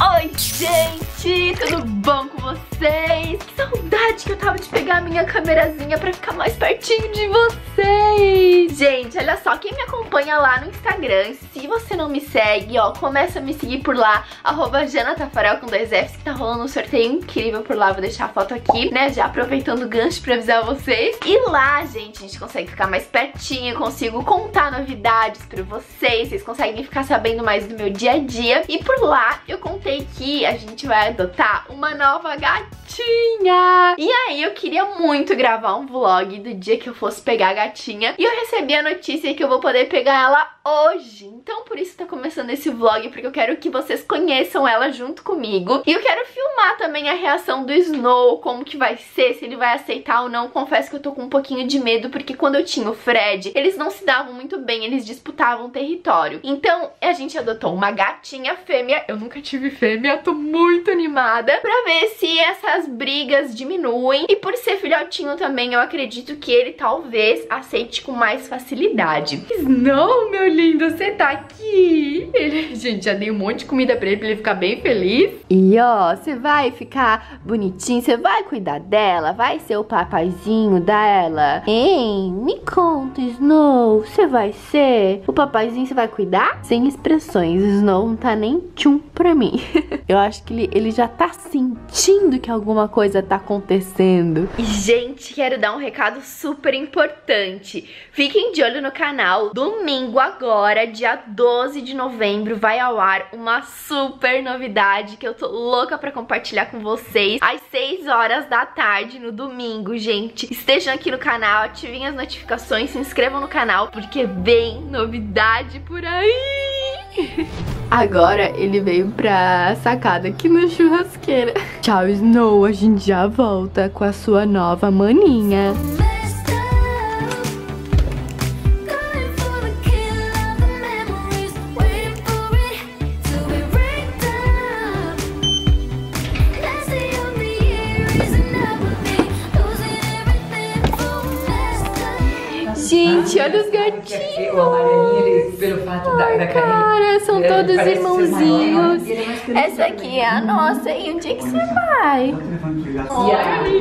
Ay çiçek. Gente! Tudo bom com vocês? Que saudade que eu tava de pegar a minha câmerazinha pra ficar mais pertinho de vocês! Gente, olha só, quem me acompanha lá no Instagram, se você não me segue, ó, começa a me seguir por lá, arroba Tafarel com dois Fs, que tá rolando um sorteio incrível por lá, vou deixar a foto aqui, né, já aproveitando o gancho pra avisar vocês. E lá, gente, a gente consegue ficar mais pertinho, consigo contar novidades pra vocês, vocês conseguem ficar sabendo mais do meu dia a dia. E por lá, eu contei que a gente vai adotar uma nova gatinha. E aí eu queria muito gravar um vlog do dia que eu fosse pegar a gatinha. E eu recebi a notícia que eu vou poder pegar ela hoje. Então por isso tá começando esse vlog, porque eu quero que vocês conheçam ela junto comigo. E eu quero filmar também a reação do Snow, como que vai ser, se ele vai aceitar ou não. Confesso que eu tô com um pouquinho de medo, porque quando eu tinha o Fred, eles não se davam muito bem, eles disputavam território. Então a gente adotou uma gatinha fêmea. Eu nunca tive fêmea, tô muito animada pra ver se essas brigas diminuem. E por ser filhotinho também, eu acredito que ele talvez aceite com mais facilidade. Snow, meu lindo, você tá aqui. Ele, gente, já dei um monte de comida pra ele, pra ele ficar bem feliz. E ó, você vai ficar bonitinho, você vai cuidar dela, vai ser o papaizinho dela. Hein? Me conta, Snow, você vai ser o papaizinho, você vai cuidar? Sem expressões, Snow não tá nem tchum pra mim. Eu acho que ele, ele já tá sentindo que alguma coisa tá acontecendo. E, gente, quero dar um recado super importante. Fiquem de olho no canal. Domingo agora, dia 12 de novembro, vai ao ar uma super novidade que eu tô louca pra compartilhar com vocês. Às 6 horas da tarde, no domingo, gente. Estejam aqui no canal, ativem as notificações, se inscrevam no canal, porque vem novidade por aí. Agora ele veio pra sacada aqui na churrasqueira. Tchau, Snow. A gente já volta com a sua nova maninha. Gente, olha os gatinhos. O amarelinho, ele, pelo fato da, da Cara, são todos ser irmãozinhos. maior, é. Essa aqui é a nossa. E onde é que você vai? E a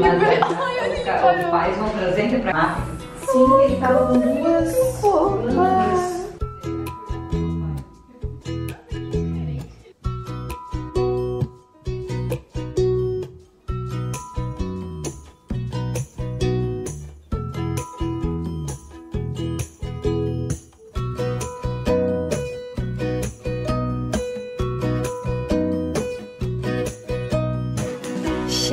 mas os pais vão trazendo pra Sim, ele tava com duas.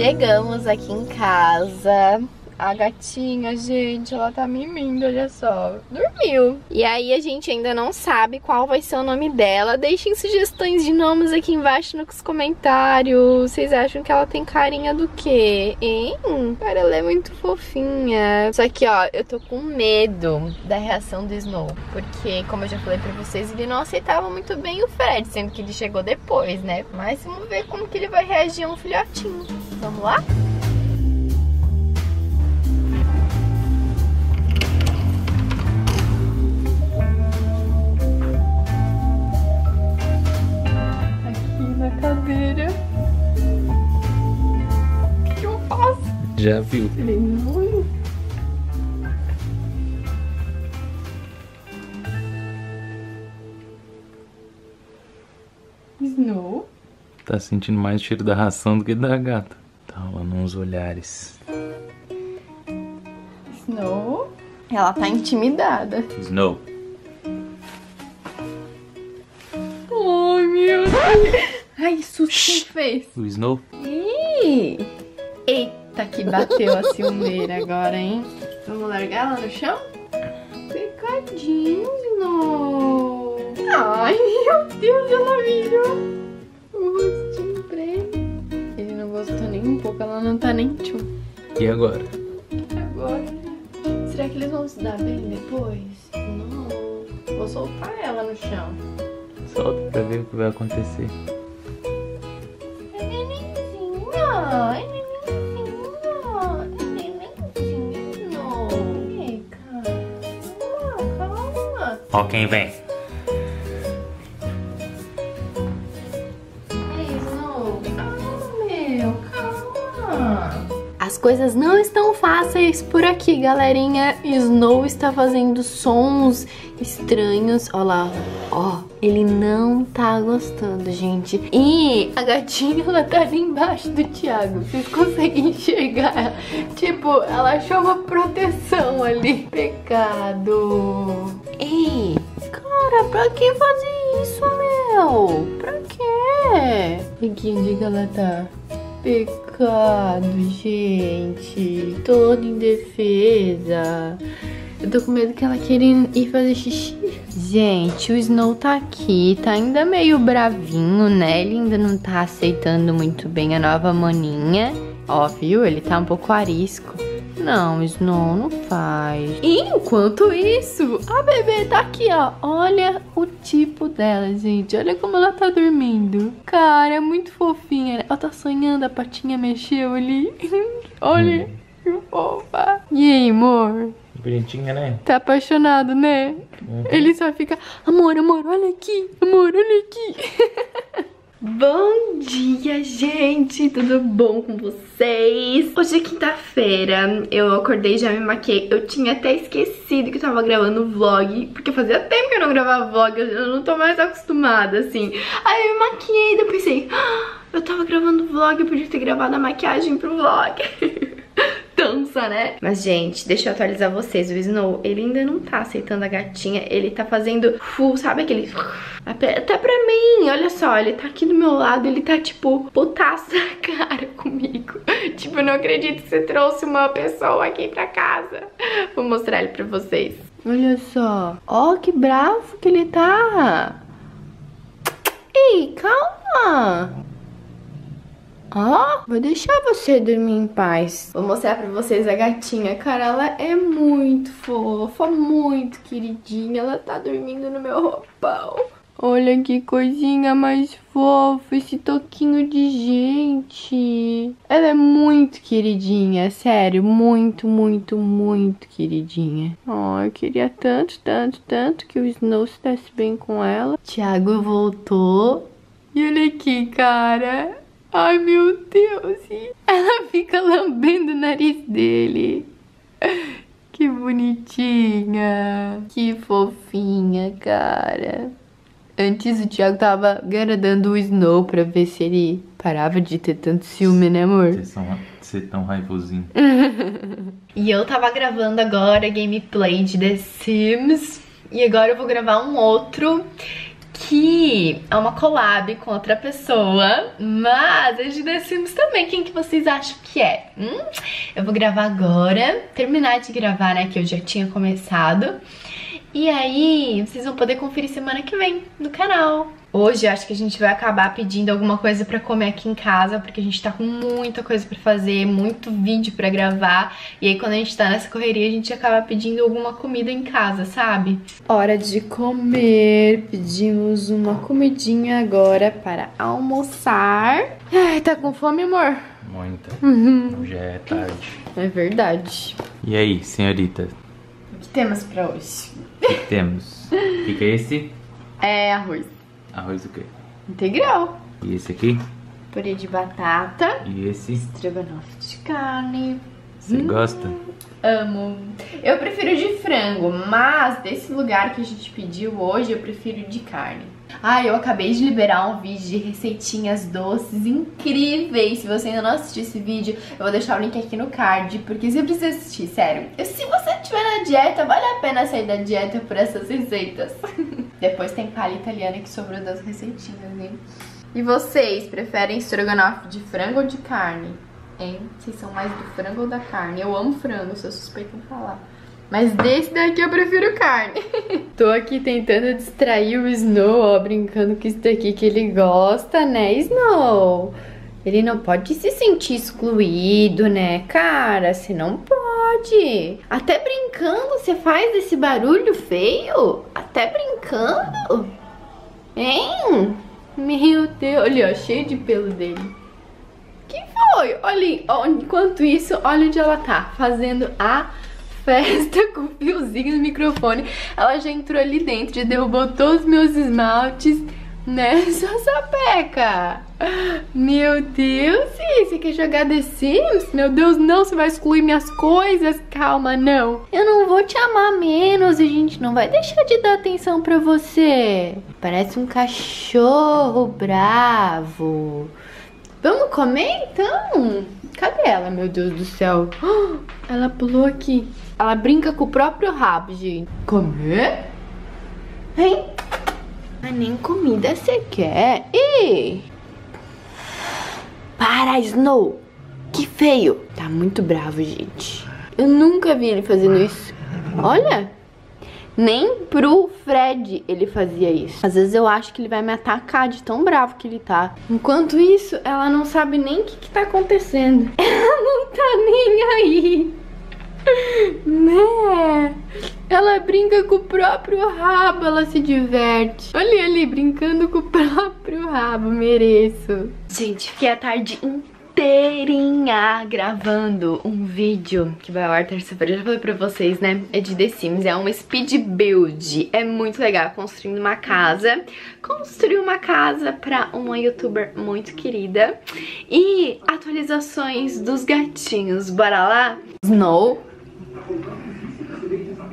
Chegamos aqui em casa. A gatinha, gente, ela tá mimindo, olha só. Dormiu. E aí a gente ainda não sabe qual vai ser o nome dela. Deixem sugestões de nomes aqui embaixo nos comentários. Vocês acham que ela tem carinha do quê? Hein? Cara, ela é muito fofinha. Só que, ó, eu tô com medo da reação do Snow. Porque, como eu já falei pra vocês, ele não aceitava muito bem o Fred, sendo que ele chegou depois, né? Mas vamos ver como que ele vai reagir a um filhotinho. Vamos lá? Já viu. Snow? Tá sentindo mais o cheiro da ração do que da gata. Tá rolando uns olhares. Snow? Ela tá intimidada. Snow. Ai, meu Deus. Ai, susto que fez. O Snow? Ih! Eita, que bateu a ciumeira agora, hein? Vamos largar ela no chão? Pecadinho, Snow. Ai, meu Deus, ela virou o rostinho pra ele. Ele não gostou nem um pouco, ela não tá nem tchum. E agora? Agora, né? será que eles vão se dar bem depois? Não. Vou soltar ela no chão. Solta pra ver o que vai acontecer. Quem vem. As coisas não estão fáceis por aqui, galerinha. Snow está fazendo sons estranhos. Olha lá, ó. Ele não tá gostando, gente. E a gatinha, ela tá ali embaixo do Thiago. Vocês conseguem enxergar? Tipo, ela achou uma proteção ali. Pecado. Ei, cara, pra que fazer isso, meu? Pra quê? Aqui, onde ela tá? Pecado, gente. Toda indefesa. Eu tô com medo que ela queira ir fazer xixi. Gente, o Snow tá aqui, tá ainda meio bravinho, né? Ele ainda não tá aceitando muito bem a nova maninha. Ó, viu? Ele tá um pouco arisco. Não, Snow, não faz. Enquanto isso, a bebê tá aqui, ó. Olha o tipo dela, gente. Olha como ela tá dormindo. Cara, é muito fofinha. Ela tá sonhando, a patinha mexeu ali. Olha, que fofa. E aí, amor? Bonitinha, né? Tá apaixonado, né? Uhum. Ele só fica, amor, amor, olha aqui, amor, olha aqui. Bom dia, gente! Tudo bom com vocês? Hoje é quinta-feira, eu acordei já me maquiei. Eu tinha até esquecido que eu tava gravando vlog, porque fazia tempo que eu não gravava vlog, eu não tô mais acostumada, assim. Aí eu me maquiei, eu pensei, ah, eu tava gravando vlog, eu podia ter gravado a maquiagem pro vlog. dança, né? Mas, gente, deixa eu atualizar vocês. O Snow, ele ainda não tá aceitando a gatinha. Ele tá fazendo full, sabe aquele... Até pra mim, olha só, ele tá aqui do meu lado, ele tá, tipo, putaça cara comigo. Tipo, eu não acredito que você trouxe uma pessoa aqui pra casa. Vou mostrar ele pra vocês. Olha só. Ó, que bravo que ele tá. Ei, calma. Ó, vou deixar você dormir em paz. Vou mostrar pra vocês a gatinha. Cara, ela é muito fofa, muito queridinha. Ela tá dormindo no meu roupão. Olha que coisinha mais fofa, esse toquinho de gente. Ela é muito queridinha, sério, muito, muito, muito queridinha. Oh, eu queria tanto, tanto, tanto que o Snow estivesse bem com ela. Thiago voltou. E olha aqui, cara. Ai, meu Deus. Ela fica lambendo o nariz dele. Que bonitinha. Que fofinha, cara. Antes o Thiago tava agradando o Snow pra ver se ele parava de ter tanto ciúme, né, amor? Vocês são ser tão raivosinho. e eu tava gravando agora gameplay de The Sims. E agora eu vou gravar um outro que é uma collab com outra pessoa, mas é de The Sims também. Quem que vocês acham que é? Hum? Eu vou gravar agora, terminar de gravar, né, que eu já tinha começado. E aí, vocês vão poder conferir semana que vem no canal. Hoje acho que a gente vai acabar pedindo alguma coisa pra comer aqui em casa, porque a gente tá com muita coisa pra fazer, muito vídeo pra gravar. E aí quando a gente tá nessa correria, a gente acaba pedindo alguma comida em casa, sabe? Hora de comer. Pedimos uma comidinha agora para almoçar. Ai, tá com fome, amor? Muita. Uhum. Já é tarde. É verdade. E aí, senhorita? O que temos pra hoje? O que temos? O que, que é esse? É arroz. Arroz o quê? Integral. E esse aqui? Purê de batata. E esse? Estrogonofe de carne. Você Hum. gosta? Amo. Eu prefiro de frango, mas desse lugar que a gente pediu hoje, eu prefiro de carne. Ah, eu acabei de liberar um vídeo de receitinhas doces incríveis. Se você ainda não assistiu esse vídeo, eu vou deixar o link aqui no card, porque você precisa assistir, sério. Se você estiver na dieta, vale a pena sair da dieta por essas receitas. Depois tem palha italiana que sobrou das receitinhas, hein? E vocês, preferem estrogonofe de frango ou de carne? Hein? Vocês são mais do frango ou da carne? Eu amo frango, sou suspeita em falar. Mas desse daqui eu prefiro carne. Tô aqui tentando distrair o Snow, ó, brincando com isso daqui que ele gosta, né, Snow? Ele não pode se sentir excluído, né, cara? Você não pode. Até brincando você faz esse barulho feio? Até brincando? Hein? Meu Deus, olha, ó, cheio de pelo dele. Que foi? Olha, enquanto isso, olha onde ela tá, fazendo a festa com fiozinho no microfone. Ela já entrou ali dentro, já derrubou todos os meus esmaltes. né, sua sapeca? Meu Deus, você quer jogar The Sims? Meu Deus, não, você vai excluir minhas coisas? Calma, não. Eu não vou te amar menos e a gente não vai deixar de dar atenção pra você. Parece um cachorro bravo. Vamos comer então? Cadê ela, meu Deus do céu? Ela pulou aqui. Ela brinca com o próprio rabo, gente. Comer? Hein? Mas nem comida você quer. Ih! Para, Snow! Que feio! Tá muito bravo, gente. Eu nunca vi ele fazendo isso. Olha! Nem pro Fred ele fazia isso. Às vezes eu acho que ele vai me atacar de tão bravo que ele tá. Enquanto isso, ela não sabe nem o que, que tá acontecendo. Ela não tá nem aí. Né? Ela brinca com o próprio rabo, ela se diverte. Olha ali, brincando com o próprio rabo, mereço. Gente, fiquei a tarde inteirinha gravando um vídeo que vai ao ar terça-feira. Já falei pra vocês, né? É de The Sims, é uma speed build. É muito legal, construindo uma casa. Construí uma casa pra uma youtuber muito querida. E atualizações dos gatinhos. Bora lá? Snow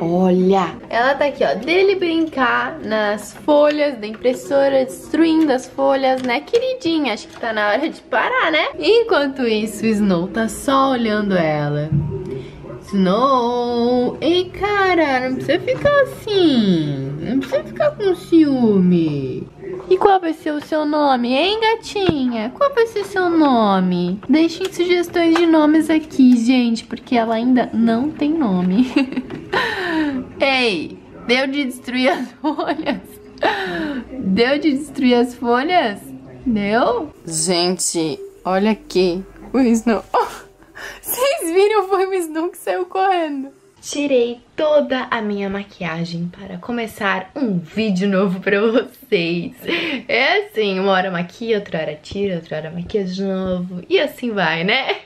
Olha, ela tá aqui, ó, dele brincar nas folhas da impressora, destruindo as folhas, né, queridinha? Acho que tá na hora de parar, né? Enquanto isso, Snow tá só olhando ela. Snow! Ei, cara, não precisa ficar assim. Não precisa ficar com ciúme. E qual vai ser o seu nome, hein, gatinha? Qual vai ser seu nome? Deixem sugestões de nomes aqui, gente, porque ela ainda não tem nome. Ei, deu de destruir as folhas? Deu de destruir as folhas? Deu? Gente, olha aqui. O Snow... Vocês viram? Foi o Snow que saiu correndo. Tirei toda a minha maquiagem para começar um vídeo novo pra vocês. É assim, uma hora maquia, outra hora tira, outra hora maquia de novo. E assim vai, né?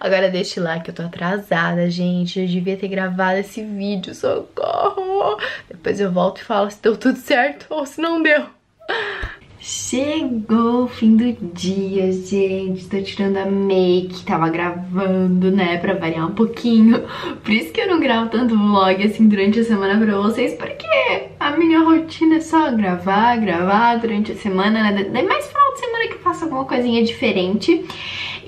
Agora deixe lá que eu tô atrasada, gente. Eu devia ter gravado esse vídeo, socorro. Depois eu volto e falo se deu tudo certo ou se não deu. Chegou o fim do dia, gente. Tô tirando a make, tava gravando, né, pra variar um pouquinho. Por isso que eu não gravo tanto vlog assim durante a semana pra vocês, porque a minha rotina é só gravar, gravar durante a semana, né? Daí mais final de semana que eu faço alguma coisinha diferente.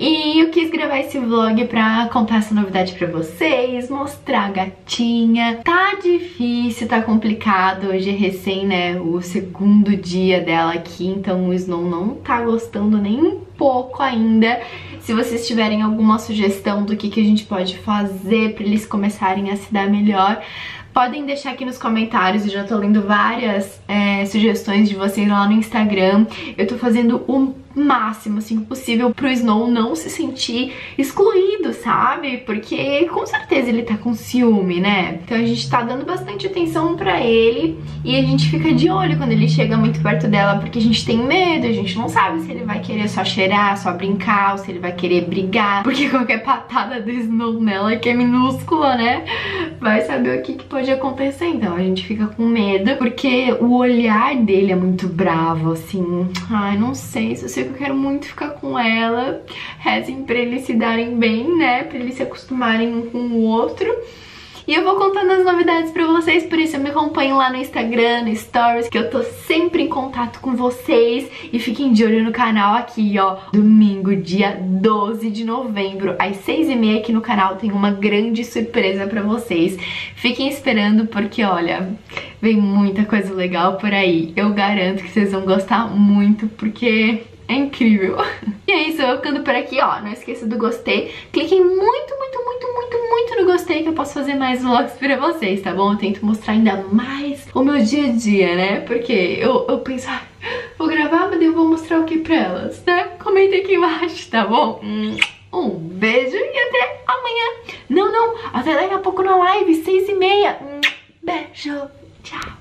E eu quis gravar esse vlog pra contar essa novidade pra vocês, mostrar a gatinha. Tá difícil, tá complicado, hoje é recém, né, o segundo dia dela aqui, então o Snow não tá gostando nem um pouco ainda. Se vocês tiverem alguma sugestão do que, que a gente pode fazer pra eles começarem a se dar melhor, Podem deixar aqui nos comentários, eu já tô lendo várias é, sugestões de vocês lá no Instagram. Eu tô fazendo o máximo, assim, possível pro Snow não se sentir excluído, sabe? Porque com certeza ele tá com ciúme, né? Então a gente tá dando bastante atenção pra ele e a gente fica de olho quando ele chega muito perto dela, porque a gente tem medo, a gente não sabe se ele vai querer só cheirar, só brincar, ou se ele vai querer brigar, porque qualquer patada do Snow nela, que é minúscula, né? Vai saber o que, que pode acontecer. Então a gente fica com medo, porque o olhar dele é muito bravo, assim. Ai, não sei se você sei que eu quero muito ficar com ela. Rezem pra eles se darem bem, né? Pra eles se acostumarem um com o outro. E eu vou contando as novidades pra vocês, por isso eu me acompanho lá no Instagram, no Stories, que eu tô sempre em contato com vocês. E fiquem de olho no canal aqui, ó. Domingo, dia 12 de novembro, às 6h30 aqui no canal tem uma grande surpresa pra vocês. Fiquem esperando porque, olha, vem muita coisa legal por aí. Eu garanto que vocês vão gostar muito, porque é incrível. E é isso, eu ficando por aqui, ó. Não esqueça do gostei. Cliquem muito, muito, muito, muito, muito gostei que eu posso fazer mais vlogs pra vocês, tá bom? Eu tento mostrar ainda mais o meu dia a dia, né? Porque eu, eu penso, ah, vou gravar, mas eu vou mostrar o que pra elas, né? Comenta aqui embaixo, tá bom? Um beijo e até amanhã. Não, não, até daqui a pouco na live, seis e meia. Beijo, tchau.